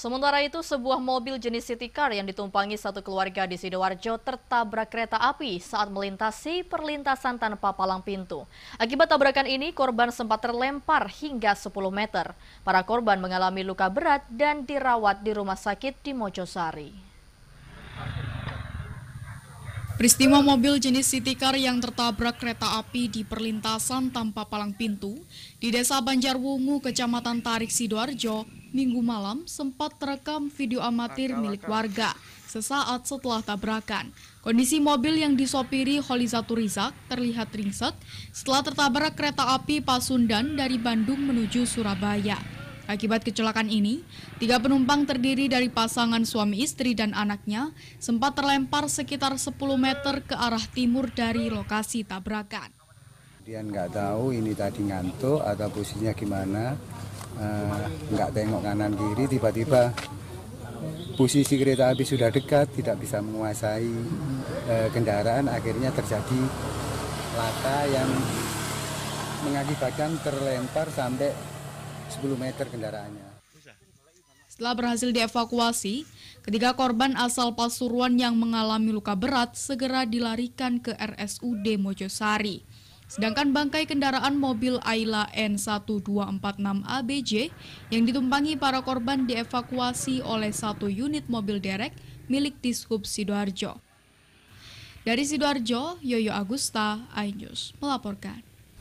Sementara itu, sebuah mobil jenis city car yang ditumpangi satu keluarga di Sidoarjo tertabrak kereta api saat melintasi perlintasan tanpa palang pintu. Akibat tabrakan ini, korban sempat terlempar hingga 10 meter. Para korban mengalami luka berat dan dirawat di rumah sakit di Mojosari. Peristiwa mobil jenis city car yang tertabrak kereta api di perlintasan tanpa palang pintu di Desa Banjarwungu, Kecamatan Tarik, Sidoarjo, Minggu malam sempat terekam video amatir milik warga sesaat setelah tabrakan. Kondisi mobil yang disopiri Holizatu Rizak terlihat ringsek setelah tertabrak kereta api Pasundan dari Bandung menuju Surabaya. Akibat kecelakaan ini, tiga penumpang terdiri dari pasangan suami istri dan anaknya sempat terlempar sekitar 10 meter ke arah timur dari lokasi tabrakan. Dia nggak tahu ini tadi ngantuk atau posisinya gimana, uh, nggak tengok kanan kiri tiba-tiba posisi kereta api sudah dekat tidak bisa menguasai uh, kendaraan akhirnya terjadi laka yang mengakibatkan terlempar sampai 10 meter kendaraannya. Setelah berhasil dievakuasi, ketiga korban asal Pasuruan yang mengalami luka berat segera dilarikan ke RSUD Mojosari. Sedangkan bangkai kendaraan mobil Ayla N1246 ABJ yang ditumpangi para korban dievakuasi oleh satu unit mobil derek milik Dishub Sidoarjo. Dari Sidoarjo, Yoyo Agusta, iNews melaporkan.